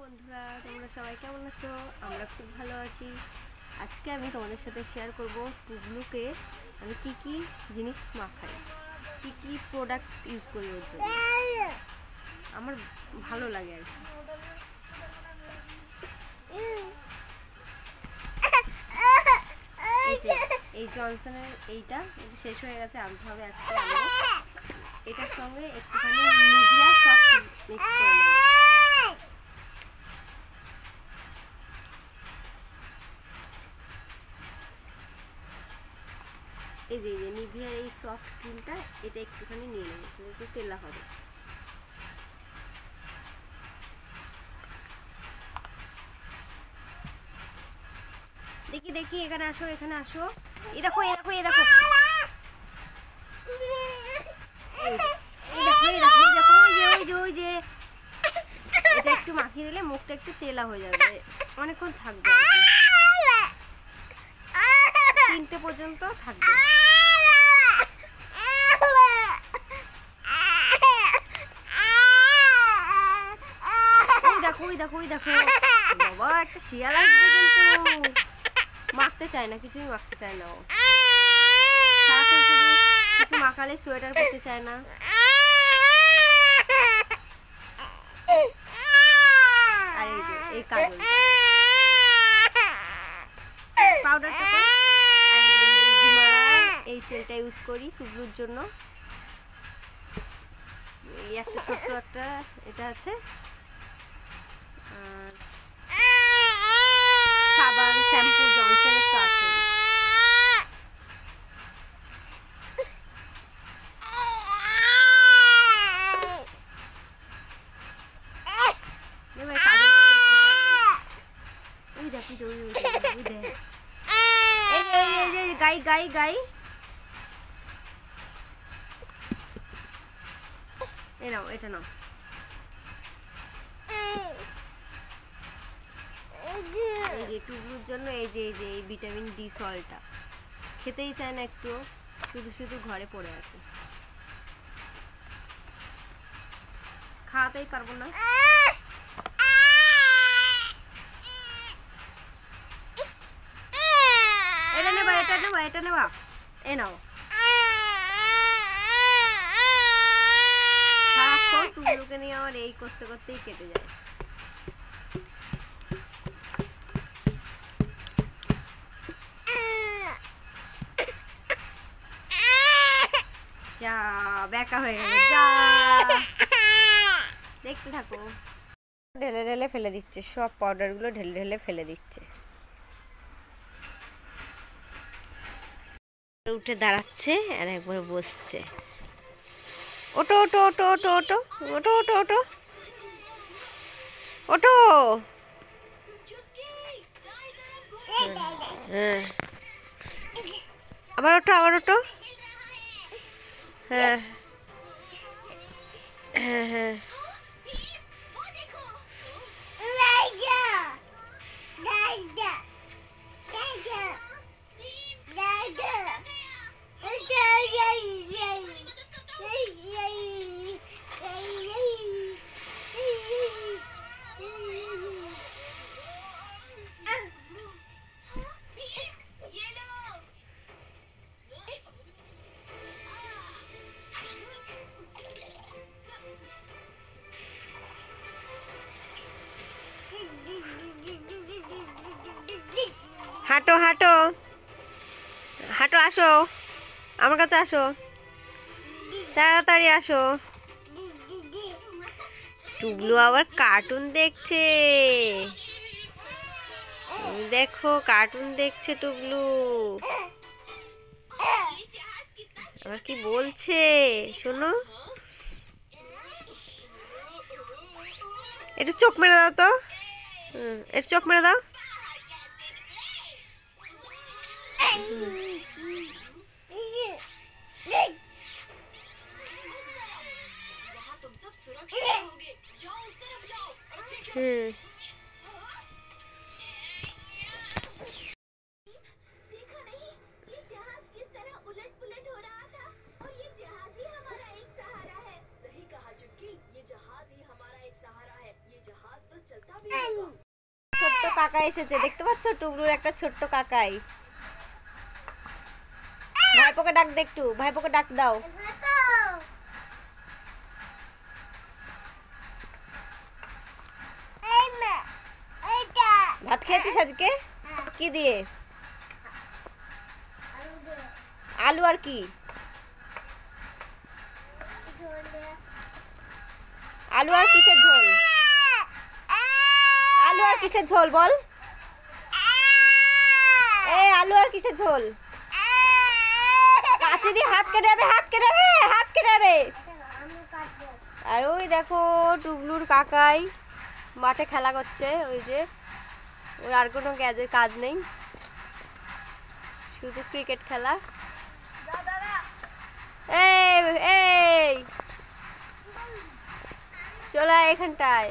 বন্ধুরা, তোমরা সবাই কেমন আছো? আমরা খুব ভালো আছি। আজকে আমি তোমাদের সাথে শেয়ার করব টুবলুকে আমি কি কি জিনিস মাখাই, কি কি প্রোডাক্ট ইউজ করি ওর জন্য। আমার ভালো লাগে আর কি। এই জনসনের এইটা শেষ হয়ে গেছে, আনতে হবে আজকে। এটার সঙ্গে একটুখানি নিভিয়া সব মিক্স করে নেব। এই যে যে, নিভিয়ার এই সফট ক্রিমটা এটা একটুখানি নিয়ে নেব একটু তেলা হবে। দেখি দেখি, এখানে আসো এখানে আসো। এই দেখো এই দেখো এই দেখো। একটু মাখিয়ে দিলে মুখটা একটু তেলা হয়ে যাবে। অনেকক্ষণ থাকবে। তিনটে পর্যন্ত থাকবে। ওই দেখো, বাবা, একটা শিয়াল আসবে কিন্তু। মাখতে চায় না, কিছুই মাখতে চায় না ও। কিছু মাখালে সোয়েটার পরতে চায় না। আর এই তেলটা ইউজ করি টুকরোর জন্য। এই একটা ছোট্ট একটা এটা আছে। Temple Johnson is starting. गाई गाई गाई ए नाउ एटा नाउ যেটুকুর জন্য এই যে এই যে, এই ভিটামিন ডি সলটা। খেতেই চায় না একটু, শুধু শুধু ঘরে পড়ে আছে। খাওয়াতেই পারব না। এটা এ নাও। নিয়ে আমার এই করতে, করতেই কেটে যায়। যা, বেকা হয়ে গেল, যা। দেখতে থাকো। ঢেলে ঢেলে ফেলে দিচ্ছে, সব পাউডারগুলো ঢেলে ঢেলে ফেলে দিচ্ছে। উঠে দাঁড়াচ্ছে আর একবার বসছে। ওটো ওটো ওটো ওটো ওটো ওটো ওটো ওটো ওটো হ্যাঁ আবার ওটো আবার ওটো 嘿嘿 হাঁটো হাঁটো। হাঁটো, আসো। আমার কাছে আসো। তাড়াতাড়ি আসো। টুবলু আবার কার্টুন দেখছে। দেখো কার্টুন দেখছে টুবলু। আবার কি বলছে? শোনো। এটা চোখ মেরে দাও তো। এটা চোখ মেরে দাও। ছোট্ট কাকা এসেছে। দেখতে পাচ্ছ? টুবলুর একটা ছোট্ট কাকাই। ভাইপোকে ডাক দে একটু। ভাইপোকে ডাক দাও। ভাত খেয়েছিস আজকে? কি দিয়ে? আলু আর কি? আলু আর কিসের ঝোল? আলু আর কিসের ঝোল বল? এ, আলু আর কিসের ঝোল? দিয়ে হাত কেটে যাবে, হাত কেটে যাবে, হাত কেটে যাবে। আর ওই দেখো টুবলুর কাকাই মাঠে খেলা করছে, ওই যে, ওর আর কোনো কাজে কাজ নেই। শুধু ক্রিকেট খেলা। এই এই। চলে এখানটায়।